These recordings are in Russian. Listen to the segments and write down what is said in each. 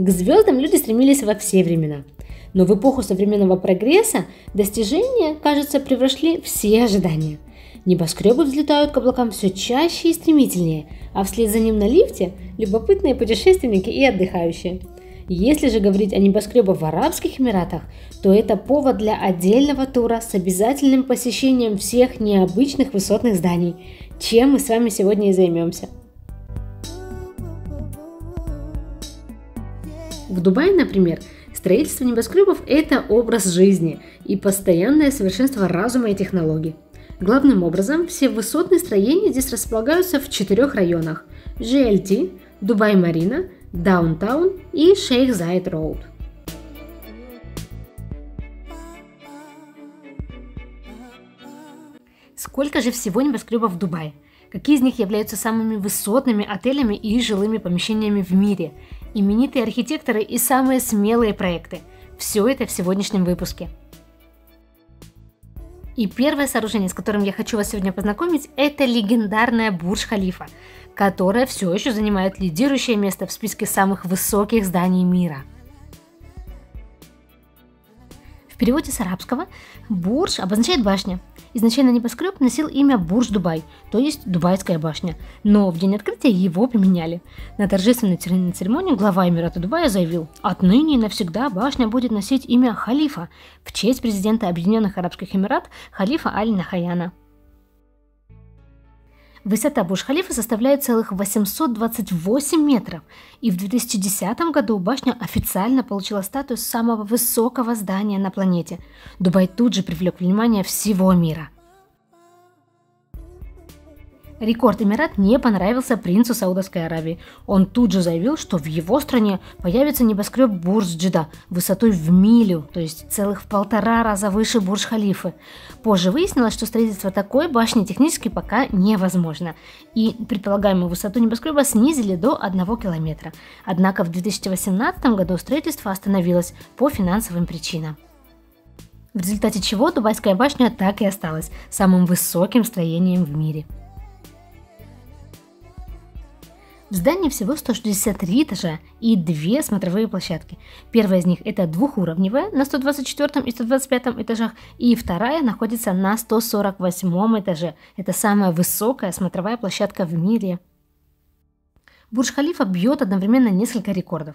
К звездам люди стремились во все времена. Но в эпоху современного прогресса достижения, кажется, превзошли все ожидания. Небоскребы взлетают к облакам все чаще и стремительнее, а вслед за ним на лифте любопытные путешественники и отдыхающие. Если же говорить о небоскребах в Арабских Эмиратах, то это повод для отдельного тура с обязательным посещением всех необычных высотных зданий, чем мы с вами сегодня и займемся. В Дубае, например, строительство небоскребов – это образ жизни и постоянное совершенство разума и технологий. Главным образом, все высотные строения здесь располагаются в четырех районах – GLT, Дубай-Марина – Даунтаун и Шейх Зайд Роуд. Сколько же всего небоскребов в Дубае? Какие из них являются самыми высотными отелями и жилыми помещениями в мире? Именитые архитекторы и самые смелые проекты. Все это в сегодняшнем выпуске. И первое сооружение, с которым я хочу вас сегодня познакомить, это легендарная Бурж-Халифа – которая все еще занимает лидирующее место в списке самых высоких зданий мира. В переводе с арабского «бурж» обозначает башня. Изначально небоскреб носил имя Бурж-Дубай, то есть Дубайская башня, но в день открытия его поменяли. На торжественной церемонии глава Эмирата Дубая заявил, отныне и навсегда башня будет носить имя Халифа в честь президента Объединенных Арабских Эмират Халифа Аль-Нахаяна. Высота Бурж-Халифа составляет целых 828 метров, и в 2010 году башня официально получила статус самого высокого здания на планете. Дубай тут же привлек внимание всего мира – Рекорд Эмират не понравился принцу Саудовской Аравии. Он тут же заявил, что в его стране появится небоскреб Бурж-Джида высотой в милю, то есть целых в полтора раза выше Бурж-Халифы. Позже выяснилось, что строительство такой башни технически пока невозможно, и предполагаемую высоту небоскреба снизили до 1 километра. Однако в 2018 году строительство остановилось по финансовым причинам. В результате чего Дубайская башня так и осталась самым высоким строением в мире – В здании всего 163 этажа и две смотровые площадки. Первая из них это двухуровневая на 124 и 125 этажах, и вторая находится на 148 этаже. Это самая высокая смотровая площадка в мире. Бурж-Халифа бьет одновременно несколько рекордов.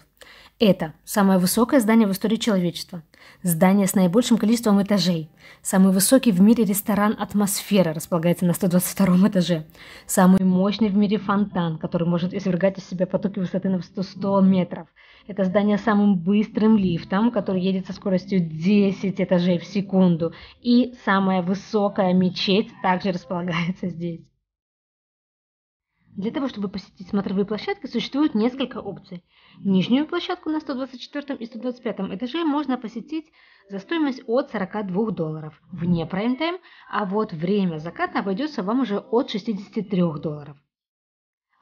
Это самое высокое здание в истории человечества, здание с наибольшим количеством этажей, самый высокий в мире ресторан «Атмосфера» располагается на 122 этаже, самый мощный в мире фонтан, который может извергать из себя потоки высоты на 100, 100 метров. Это здание с самым быстрым лифтом, который едет со скоростью 10 этажей в секунду. И самая высокая мечеть также располагается здесь. Для того, чтобы посетить смотровые площадки, существует несколько опций. Нижнюю площадку на 124 и 125 этаже можно посетить за стоимость от 42 долларов вне прайм-тайм, а вот время заката обойдется вам уже от 63 долларов.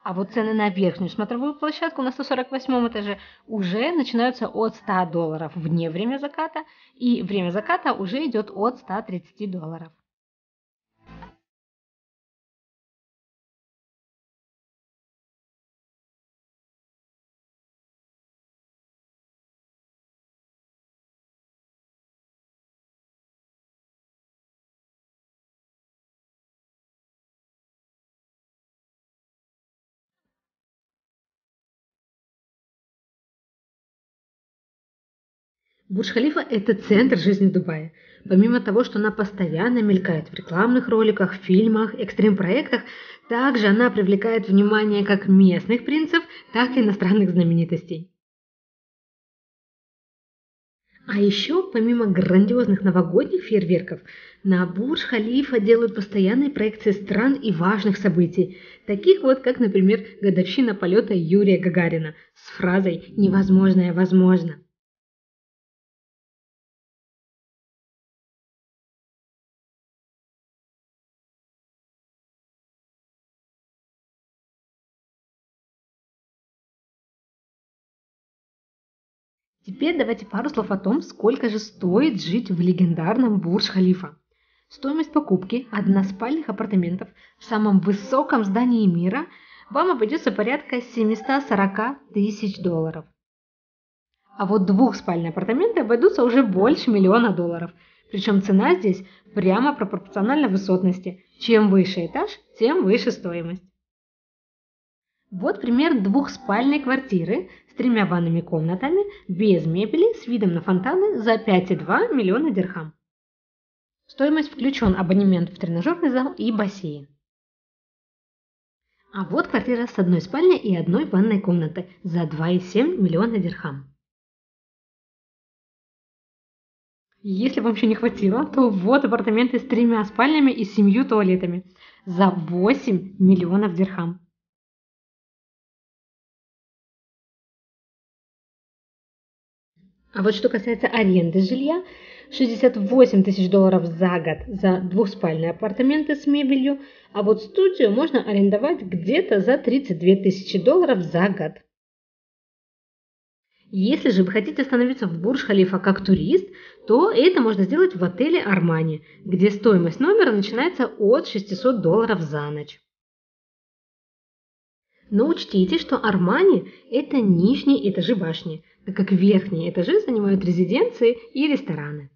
А вот цены на верхнюю смотровую площадку на 148 этаже уже начинаются от 100 долларов вне время заката, и время заката уже идет от 130 долларов. Бурж-Халифа – это центр жизни Дубая. Помимо того, что она постоянно мелькает в рекламных роликах, фильмах, экстрим-проектах, также она привлекает внимание как местных принцев, так и иностранных знаменитостей. А еще, помимо грандиозных новогодних фейерверков, на Бурж-Халифа делают постоянные проекции стран и важных событий, таких вот, как, например, годовщина полета Юрия Гагарина с фразой «Невозможное возможно». Теперь давайте пару слов о том, сколько же стоит жить в легендарном Бурдж-Халифа. Стоимость покупки односпальных апартаментов в самом высоком здании мира вам обойдется порядка 740 тысяч долларов. А вот двухспальные апартаменты обойдутся уже больше миллиона долларов. Причем цена здесь прямо пропорциональна высотности. Чем выше этаж, тем выше стоимость. Вот пример двухспальной квартиры с тремя ванными комнатами, без мебели, с видом на фонтаны за 5,2 миллиона дирхам. стоимость включен абонемент в тренажерный зал и бассейн. А вот квартира с одной спальней и одной ванной комнатой за 2,7 миллиона дирхам. Если вам еще не хватило, то вот апартаменты с тремя спальнями и семью туалетами за 8 миллионов дирхам. А вот что касается аренды жилья, 68 тысяч долларов за год за двухспальные апартаменты с мебелью, а вот студию можно арендовать где-то за 32 тысячи долларов за год. Если же вы хотите остановиться в Бурж-Халифа как турист, то это можно сделать в отеле Армани, где стоимость номера начинается от 600 долларов за ночь. Но учтите, что Армани – это нижние этажи башни, так как верхние этажи занимают резиденции и рестораны.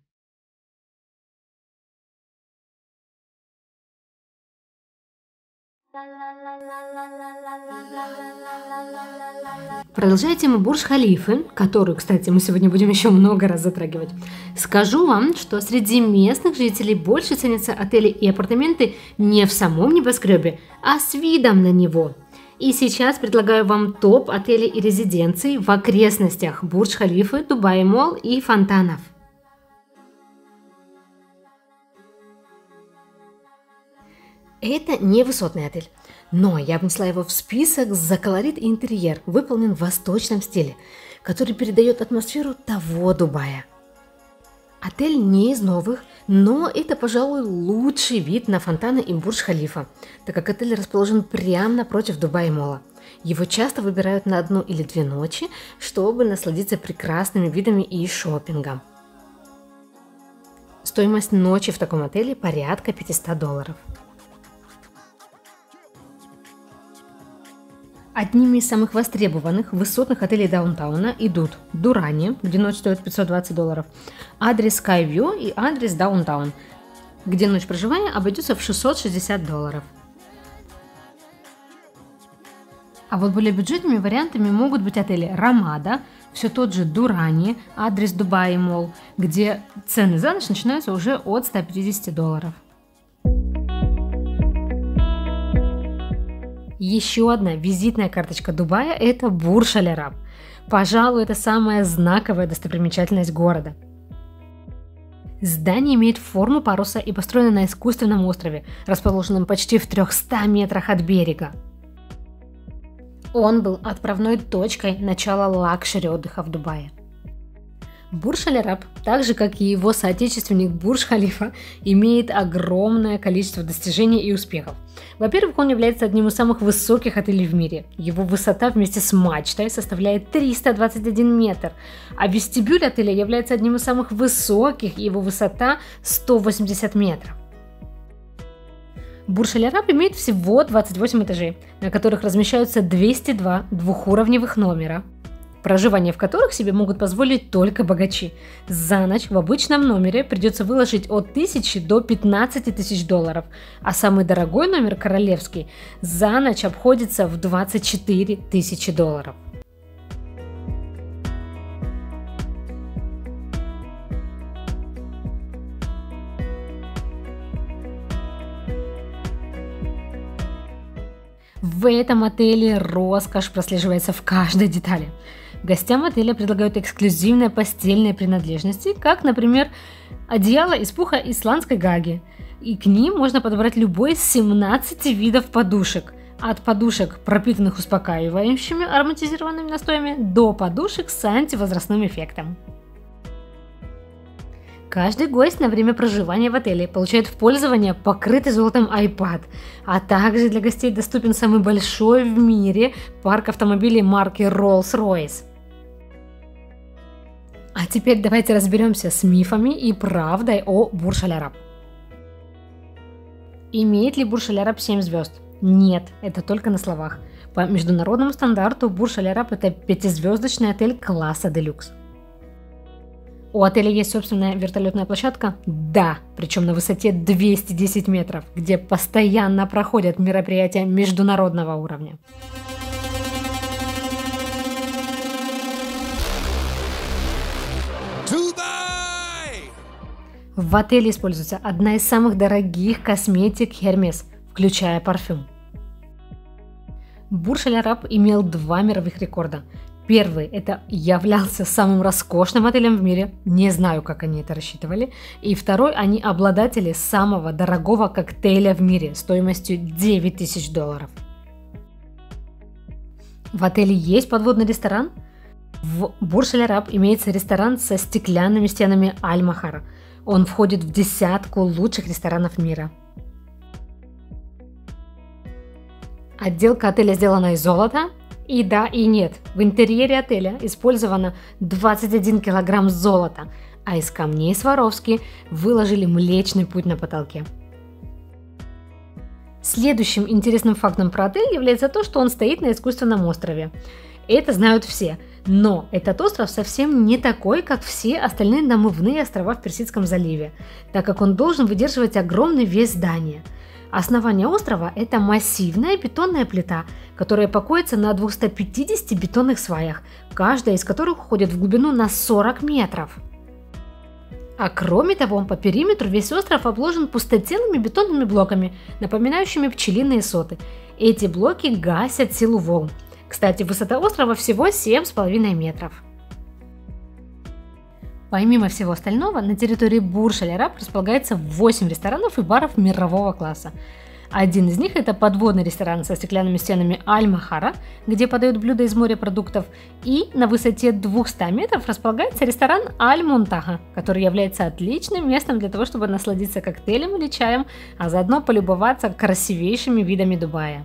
Продолжая тему Бурж-Халифы, которую, кстати, мы сегодня будем еще много раз затрагивать, скажу вам, что среди местных жителей больше ценятся отели и апартаменты не в самом небоскребе, а с видом на него. И сейчас предлагаю вам топ отелей и резиденций в окрестностях Бурдж-Халифы, Дубай-Молл и фонтанов. Это не высотный отель, но я внесла его в список за колорит и интерьер, выполнен в восточном стиле, который передает атмосферу того Дубая. Отель не из новых, но это, пожалуй, лучший вид на фонтаны и Бурдж-Халифа, так как отель расположен прямо напротив Дубай-Мола. Его часто выбирают на одну или две ночи, чтобы насладиться прекрасными видами и шопингом. Стоимость ночи в таком отеле порядка 500 долларов. Одними из самых востребованных высотных отелей даунтауна идут Дурани, где ночь стоит 520 долларов, адрес Skyview и адрес Даунтаун, где ночь проживания обойдется в 660 долларов. А вот более бюджетными вариантами могут быть отели Ramada, все тот же Дурани, Address Dubai Mall, где цены за ночь начинаются уже от 150 долларов. Еще одна визитная карточка Дубая – это Бурж Аль Пожалуй, это самая знаковая достопримечательность города. Здание имеет форму паруса и построено на искусственном острове, расположенном почти в 300 метрах от берега. Он был отправной точкой начала luxury отдыха в Дубае. Бурж Аль-Араб, так же как и его соотечественник Бурж Халифа, имеет огромное количество достижений и успехов. Во-первых, он является одним из самых высоких отелей в мире. Его высота вместе с мачтой составляет 321 метр, а вестибюль отеля является одним из самых высоких, его высота 180 метров. Бурж Аль-Араб имеет всего 28 этажей, на которых размещаются 202 двухуровневых номера, проживание в которых себе могут позволить только богачи. За ночь в обычном номере придется выложить от 1000 до 15 тысяч долларов, а самый дорогой номер, королевский, за ночь обходится в 24 тысячи долларов. В этом отеле роскошь прослеживается в каждой детали. Гостям отеля предлагают эксклюзивные постельные принадлежности, как, например, одеяло из пуха исландской гаги. И к ним можно подобрать любой из 17 видов подушек. От подушек, пропитанных успокаивающими ароматизированными настоями, до подушек с антивозрастным эффектом. Каждый гость на время проживания в отеле получает в пользование покрытый золотом iPad, а также для гостей доступен самый большой в мире парк автомобилей марки Rolls-Royce. А теперь давайте разберемся с мифами и правдой о Бурж-Аль-Араб. Имеет ли Бурж-Аль-Араб 7 звезд? Нет, это только на словах. По международному стандарту Бурж-Аль-Араб это пятизвездочный отель класса Делюкс. У отеля есть собственная вертолетная площадка? Да, причем на высоте 210 метров, где постоянно проходят мероприятия международного уровня. В отеле используется одна из самых дорогих косметик Hermes, включая парфюм. Бурж Аль Араб имел два мировых рекорда. Первый – это являлся самым роскошным отелем в мире, не знаю, как они это рассчитывали. И второй – они обладатели самого дорогого коктейля в мире стоимостью 9 тысяч долларов. В отеле есть подводный ресторан? В Бурж Аль Араб имеется ресторан со стеклянными стенами Аль-Махар. Он входит в десятку лучших ресторанов мира – Отделка отеля сделана из золота. И да, и нет. В интерьере отеля использовано 21 килограмм золота, а из камней Сваровски выложили Млечный путь на потолке. Следующим интересным фактом про отель является то, что он стоит на искусственном острове. Это знают все. Но этот остров совсем не такой, как все остальные намывные острова в Персидском заливе, так как он должен выдерживать огромный вес здания – Основание острова – это массивная бетонная плита, которая покоится на 250 бетонных сваях, каждая из которых уходит в глубину на 40 метров. А кроме того, по периметру весь остров обложен пустотелыми бетонными блоками, напоминающими пчелиные соты. Эти блоки гасят силу волн. Кстати, высота острова всего 7,5 метров. Помимо всего остального, на территории Бурж-Аль-Араб располагается 8 ресторанов и баров мирового класса. Один из них это подводный ресторан со стеклянными стенами Аль-Махара, где подают блюда из морепродуктов, и на высоте 200 метров располагается ресторан Аль-Мунтаха, который является отличным местом для того, чтобы насладиться коктейлем или чаем, а заодно полюбоваться красивейшими видами Дубая.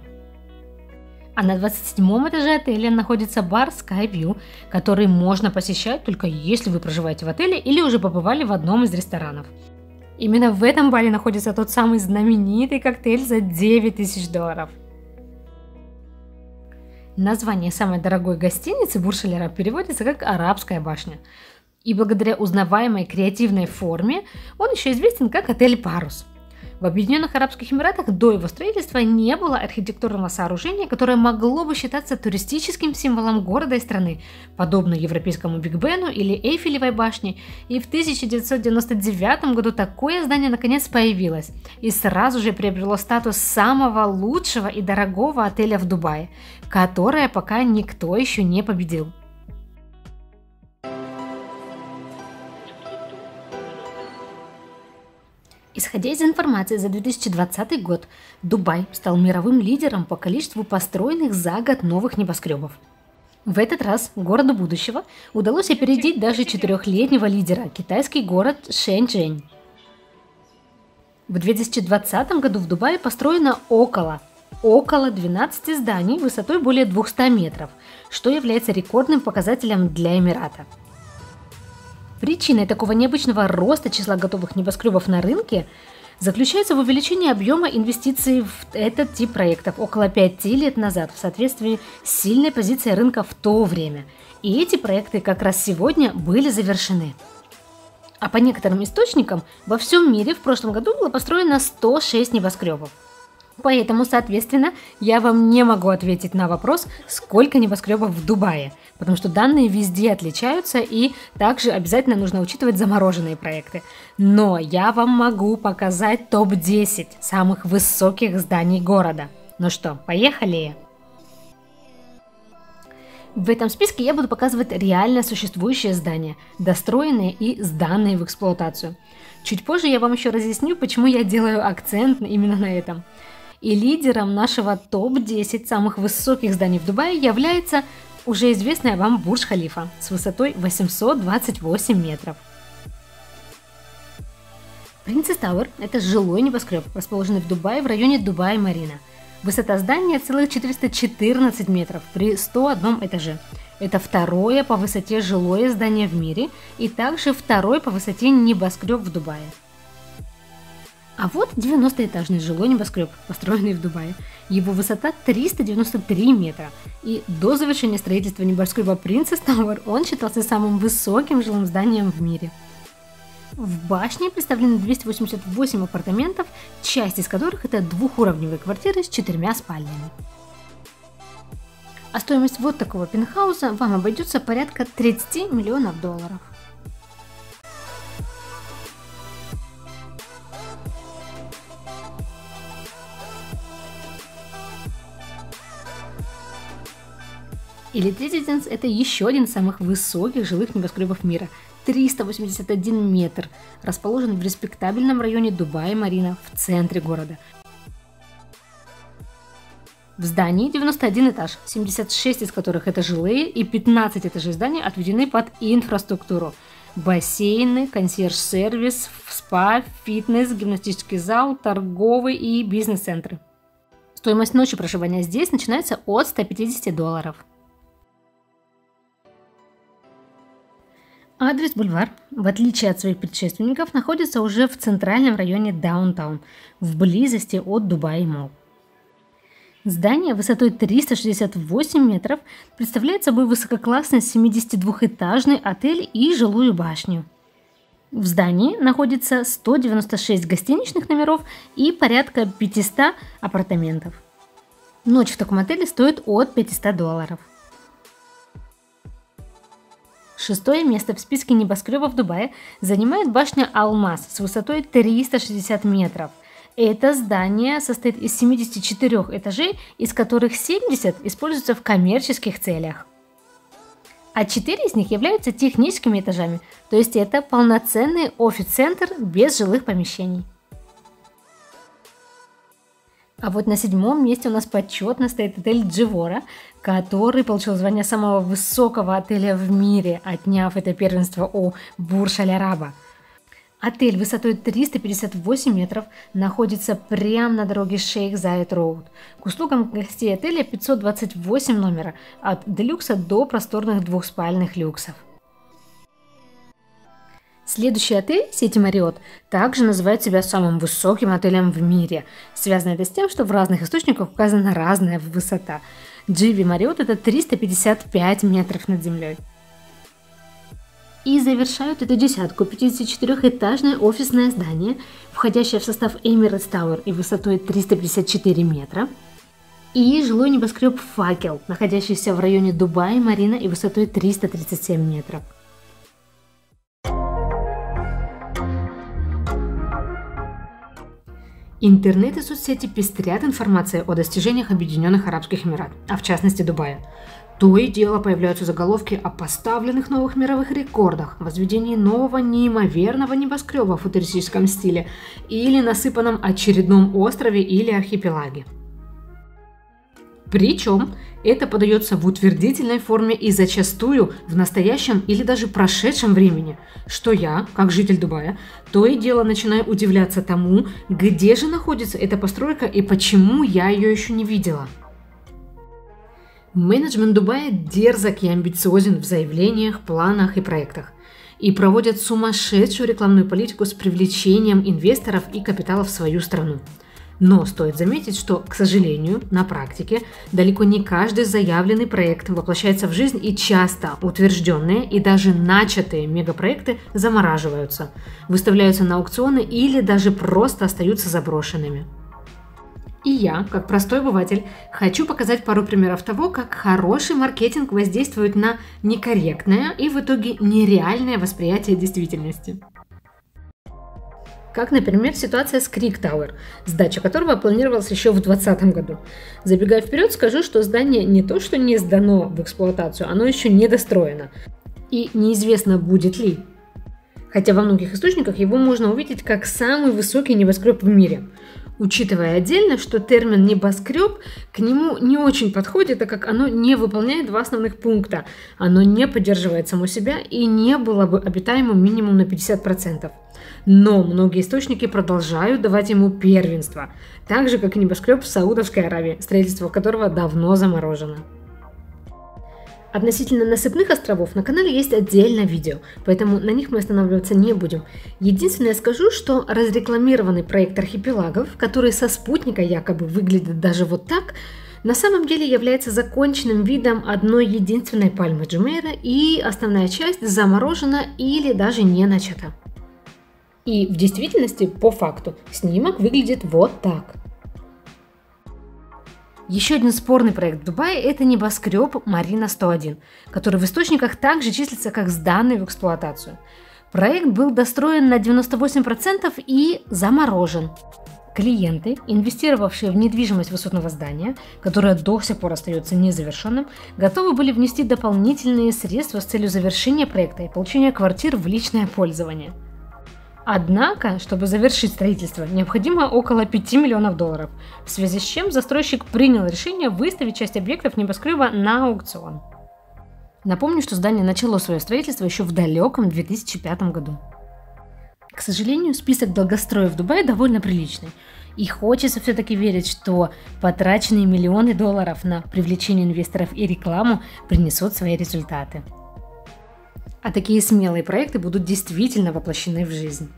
А на 27 этаже отеля находится бар Skyview, который можно посещать только если вы проживаете в отеле или уже побывали в одном из ресторанов. Именно в этом баре находится тот самый знаменитый коктейль за 9 тысяч долларов. Название самой дорогой гостиницы Буршелера переводится как «Арабская башня». И благодаря узнаваемой креативной форме он еще известен как отель «Парус». В Объединенных Арабских Эмиратах до его строительства не было архитектурного сооружения, которое могло бы считаться туристическим символом города и страны, подобно европейскому Биг Бену или Эйфелевой башне. И в 1999 году такое здание наконец появилось и сразу же приобрело статус самого лучшего и дорогого отеля в Дубае, которое пока никто еще не победил. Исходя из информации за 2020 год, Дубай стал мировым лидером по количеству построенных за год новых небоскребов. В этот раз городу будущего удалось опередить даже четырехлетнего лидера – китайский город Шэньчжэнь. В 2020 году в Дубае построено около около 12 зданий высотой более 200 метров, что является рекордным показателем для Эмирата – Причиной такого необычного роста числа готовых небоскребов на рынке заключается в увеличении объема инвестиций в этот тип проектов около пяти лет назад в соответствии с сильной позицией рынка в то время. И эти проекты как раз сегодня были завершены. А по некоторым источникам, во всем мире в прошлом году было построено 106 небоскребов. Поэтому, соответственно, я вам не могу ответить на вопрос, сколько небоскребов в Дубае – потому что данные везде отличаются, и также обязательно нужно учитывать замороженные проекты. Но я вам могу показать топ-10 самых высоких зданий города. Ну что, поехали? В этом списке я буду показывать реально существующие здания, достроенные и сданные в эксплуатацию. Чуть позже я вам еще разъясню, почему я делаю акцент именно на этом. И лидером нашего топ-10 самых высоких зданий в Дубае является уже известная вам Бурдж-Халифа с высотой 828 метров. Принцесс Тауэр – это жилой небоскреб, расположенный в Дубае в районе Дубай-Марина. Высота здания целых 414 метров при 101 этаже. Это второе по высоте жилое здание в мире и также второй по высоте небоскреб в Дубае. А вот 90-этажный жилой небоскреб, построенный в Дубае. Его высота 393 метра. И до завершения строительства небоскреба Princess Tower он считался самым высоким жилым зданием в мире. В башне представлены 288 апартаментов, часть из которых это двухуровневые квартиры с четырьмя спальнями. А стоимость вот такого пентхауса вам обойдется порядка 30 миллионов долларов. Elite Residence – это еще один из самых высоких жилых небоскребов мира – 381 метр, расположен в респектабельном районе Дубая-Марина в центре города. В здании 91 этаж, 76 из которых это жилые и 15 этажей здания отведены под инфраструктуру. Бассейны, консьерж-сервис, спа, фитнес, гимнастический зал, торговый и бизнес-центры. Стоимость ночи проживания здесь начинается от 150 долларов. Address Boulevard, в отличие от своих предшественников, находится уже в центральном районе Downtown, в близости от Дубая Молл. Здание высотой 368 метров представляет собой высококлассный 72-этажный отель и жилую башню. В здании находится 196 гостиничных номеров и порядка 500 апартаментов. Ночь в таком отеле стоит от 500 долларов – Шестое место в списке небоскребов Дубая занимает башня Алмаз с высотой 360 метров. Это здание состоит из 74 этажей, из которых 70 используются в коммерческих целях. А 4 из них являются техническими этажами, то есть это полноценный офис-центр без жилых помещений. А вот на седьмом месте у нас почетно стоит отель Дживора, который получил звание самого высокого отеля в мире, отняв это первенство у Бурж-Аль-Араба. Отель высотой 358 метров находится прямо на дороге Шейх Зайд Роуд. К услугам гостей отеля 528 номера, от делюкса до просторных двухспальных люксов. Следующий отель сети Marriott также называет себя самым высоким отелем в мире. Связано это с тем, что в разных источниках указана разная высота. GV Marriott это 355 метров над землей. И завершают эту десятку 54-этажное офисное здание, входящее в состав Emirates Tower и высотой 354 метра, и жилой небоскреб «Факел», находящийся в районе Дубая, Марина и высотой 337 метров. Интернет и соцсети пестрят информацией о достижениях Объединенных Арабских Эмират, а в частности Дубая. То и дело появляются заголовки о поставленных новых мировых рекордах, возведении нового неимоверного небоскреба в футуристическом стиле или насыпанном очередном острове или архипелаге. Причем это подается в утвердительной форме и зачастую в настоящем или даже прошедшем времени, что я, как житель Дубая, то и дело начинаю удивляться тому, где же находится эта постройка и почему я ее еще не видела. Менеджмент Дубая дерзок и амбициозен в заявлениях, планах и проектах и проводят сумасшедшую рекламную политику с привлечением инвесторов и капитала в свою страну – но стоит заметить, что, к сожалению, на практике далеко не каждый заявленный проект воплощается в жизнь и часто утвержденные и даже начатые мегапроекты замораживаются, выставляются на аукционы или даже просто остаются заброшенными. И я, как простой обыватель, хочу показать пару примеров того, как хороший маркетинг воздействует на некорректное и в итоге нереальное восприятие действительности. Как, например, ситуация с Крик Тауэр, сдача которого планировалась еще в 2020 году. Забегая вперед, скажу, что здание не то, что не сдано в эксплуатацию, оно еще не достроено. И неизвестно, будет ли. Хотя во многих источниках его можно увидеть как самый высокий небоскреб в мире. Учитывая отдельно, что термин «небоскреб» к нему не очень подходит, так как оно не выполняет два основных пункта. Оно не поддерживает само себя и не было бы обитаемым минимум на 50%. Но многие источники продолжают давать ему первенство, так же, как и небоскреб в Саудовской Аравии, строительство которого давно заморожено. Относительно насыпных островов на канале есть отдельное видео, поэтому на них мы останавливаться не будем. Единственное скажу, что разрекламированный проект архипелагов, который со спутника якобы выглядит даже вот так, на самом деле является законченным видом одной единственной пальмы Джумейра и основная часть заморожена или даже не начата. И в действительности, по факту, снимок выглядит вот так. Еще один спорный проект в Дубае – это небоскреб Марина-101, который в источниках также числится как сданный в эксплуатацию. Проект был достроен на 98% и заморожен. Клиенты, инвестировавшие в недвижимость высотного здания, которое до сих пор остается незавершенным, готовы были внести дополнительные средства с целью завершения проекта и получения квартир в личное пользование. Однако, чтобы завершить строительство, необходимо около 5 миллионов долларов, в связи с чем застройщик принял решение выставить часть объектов небоскреба на аукцион. Напомню, что здание начало свое строительство еще в далеком 2005 году. К сожалению, список долгостроев в Дубае довольно приличный. И хочется все-таки верить, что потраченные миллионы долларов на привлечение инвесторов и рекламу принесут свои результаты. А такие смелые проекты будут действительно воплощены в жизнь.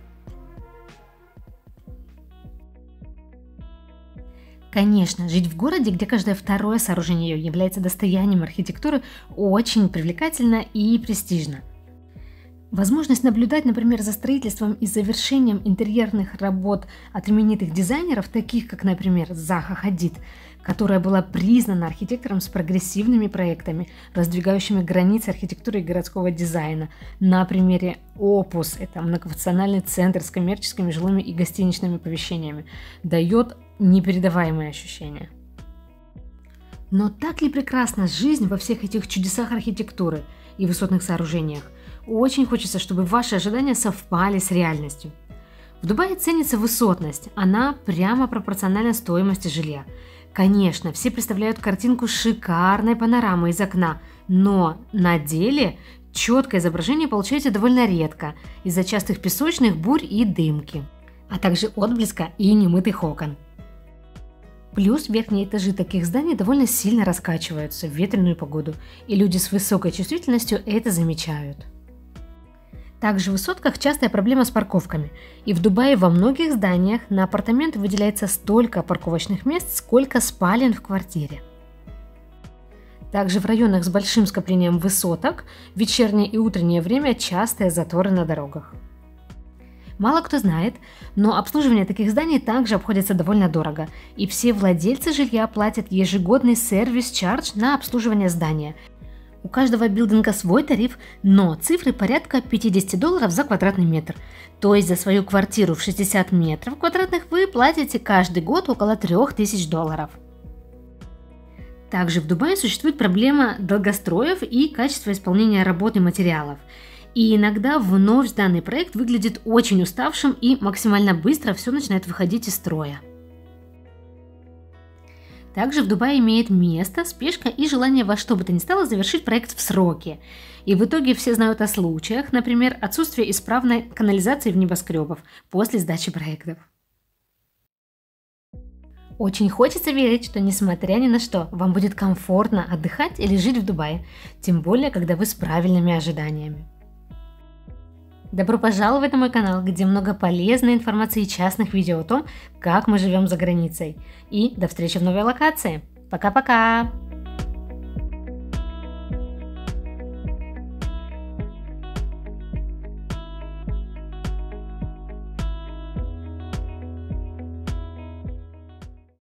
Конечно, жить в городе, где каждое второе сооружение является достоянием архитектуры, очень привлекательно и престижно – Возможность наблюдать, например, за строительством и завершением интерьерных работ от именитых дизайнеров, таких как, например, Заха Хадид, которая была признана архитектором с прогрессивными проектами, раздвигающими границы архитектуры и городского дизайна. На примере Opus, это многофункциональный центр с коммерческими жилыми и гостиничными помещениями, дает непередаваемые ощущения. Но так ли прекрасна жизнь во всех этих чудесах архитектуры и высотных сооружениях? Очень хочется, чтобы ваши ожидания совпали с реальностью. В Дубае ценится высотность, она прямо пропорциональна стоимости жилья. Конечно, все представляют картинку шикарной панорамы из окна, но на деле четкое изображение получаете довольно редко из-за частых песочных бурь и дымки, а также отблеска и немытых окон. Плюс верхние этажи таких зданий довольно сильно раскачиваются в ветреную погоду, и люди с высокой чувствительностью это замечают. Также в высотках частая проблема с парковками. И в Дубае во многих зданиях на апартаменты выделяется столько парковочных мест, сколько спален в квартире. Также в районах с большим скоплением высоток в вечернее и утреннее время частые заторы на дорогах. Мало кто знает, но обслуживание таких зданий также обходится довольно дорого, и все владельцы жилья платят ежегодный сервис-чардж на обслуживание здания – у каждого билдинга свой тариф, но цифры порядка 50 долларов за квадратный метр. То есть за свою квартиру в 60 метров квадратных вы платите каждый год около 3000 долларов. Также в Дубае существует проблема долгостроев и качества исполнения работы материалов. И иногда вновь сданный проект выглядит очень уставшим и максимально быстро все начинает выходить из строя. Также в Дубае имеет место спешка и желание во что бы то ни стало завершить проект в сроки. И в итоге все знают о случаях, например, отсутствие исправной канализации в небоскребов после сдачи проектов. Очень хочется верить, что несмотря ни на что, вам будет комфортно отдыхать или жить в Дубае, тем более, когда вы с правильными ожиданиями. Добро пожаловать на мой канал, где много полезной информации и частных видео о том, как мы живем за границей. И до встречи в новой локации. Пока-пока!